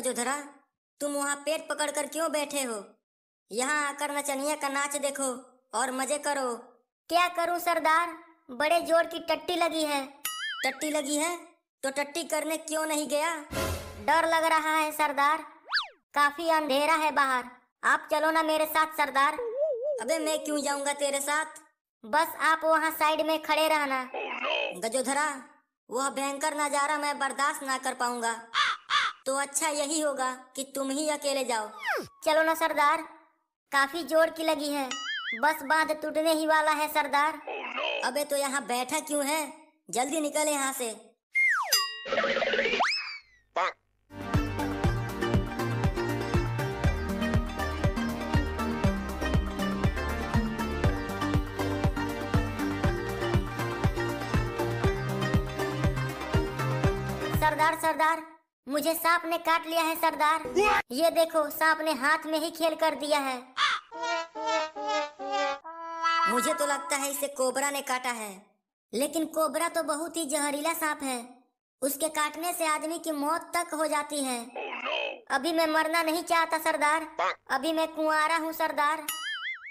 गजोधरा तुम वहाँ पेट पकड़ कर क्यों बैठे हो? यहाँ आकर नचनिया का नाच देखो और मज़े करो। क्या करूँ सरदार? बड़े ज़ोर की टट्टी लगी है। टट्टी लगी है? तो टट्टी करने क्यों नहीं गया? डर लग रहा है सरदार। काफ़ी अंधेरा है बाहर। आप चलो ना मेरे साथ सरदार। अबे मैं क्यों जाऊँगा तेरे साथ? बस आप वहाँ साइड में खड़े रहना। गजोधरा वह भयंकर नज़ारा मैं बर्दाश्त ना कर पाऊँगा। तो अच्छा यही होगा कि तुम ही अकेले जाओ। चलो ना सरदार, काफ़ी ज़ोर की लगी है। बस बाँध टूटने ही वाला है सरदार। अबे तो यहाँ बैठा क्यों है? जल्दी निकल यहाँ से। सरदार सरदार मुझे सांप ने काट लिया है, सरदार। ये देखो, सांप ने हाथ में ही खेल कर दिया है। मुझे तो लगता है इसे कोबरा ने काटा है। लेकिन कोबरा तो बहुत ही जहरीला सांप है। उसके काटने से आदमी की मौत तक हो जाती है। अभी मैं मरना नहीं चाहता, सरदार। अभी मैं कुंवारा हूँ, सरदार।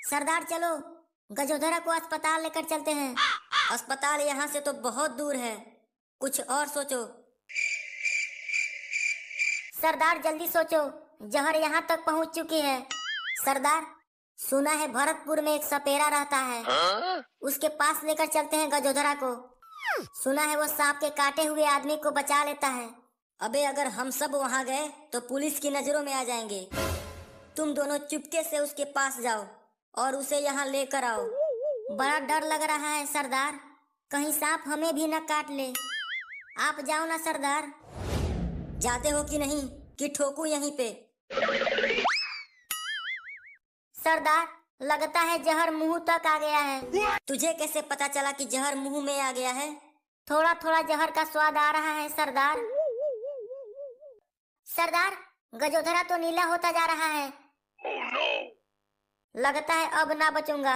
सरदार, चलो। गजोधरा को अस्पताल लेकर चलते हैं। अस्पताल यहाँ से तो बहुत दूर है। कुछ और सोचो। सरदार जल्दी सोचो जहर यहाँ तक पहुँच चुकी है। सरदार सुना है भरतपुर में एक सपेरा रहता है। उसके पास लेकर चलते हैं गजोधरा को। सुना है वो सांप के काटे हुए आदमी को बचा लेता है। अबे अगर हम सब वहाँ गए तो पुलिस की नज़रों में आ जाएँगे। तुम दोनों चुपके से उसके पास जाओ और उसे यहाँ लेकर आओ। बड़ा डर लग रहा है सरदार। कहीं सांप हमें भी न काट ले। आप जाओ ना सरदार। जाते हो कि नहीं? कि ठोकू यहीं पे? सरदार लगता है जहर मुँह तक आ गया है। तुझे कैसे पता चला कि जहर मुँह में आ गया है? थोड़ा थोड़ा जहर का स्वाद आ रहा है सरदार। सरदार गजोधरा तो नीला होता जा रहा है। लगता है अब ना बचूँगा।